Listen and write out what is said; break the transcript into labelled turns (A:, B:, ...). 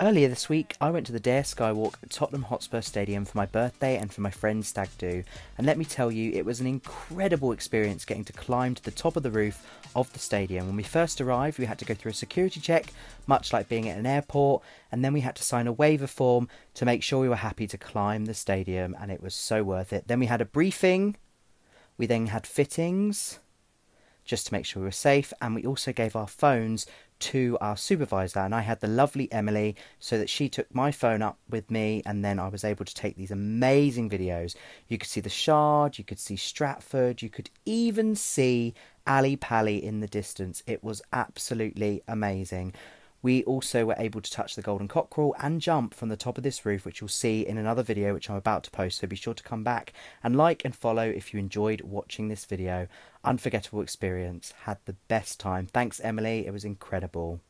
A: Earlier this week, I went to the Dare Skywalk at Tottenham Hotspur Stadium for my birthday and for my friend's stag do, and let me tell you, it was an incredible experience getting to climb to the top of the roof of the stadium. When we first arrived, we had to go through a security check, much like being at an airport, and then we had to sign a waiver form to make sure we were happy to climb the stadium, and it was so worth it. Then we had a briefing, we then had fittings just to make sure we were safe, and we also gave our phones to our supervisor and I had the lovely Emily so that she took my phone up with me and then I was able to take these amazing videos. You could see the Shard, you could see Stratford, you could even see Ali Pally in the distance. It was absolutely amazing. We also were able to touch the golden cockerel and jump from the top of this roof, which you'll see in another video which I'm about to post. So be sure to come back and like and follow if you enjoyed watching this video. Unforgettable experience. Had the best time. Thanks, Emily. It was incredible.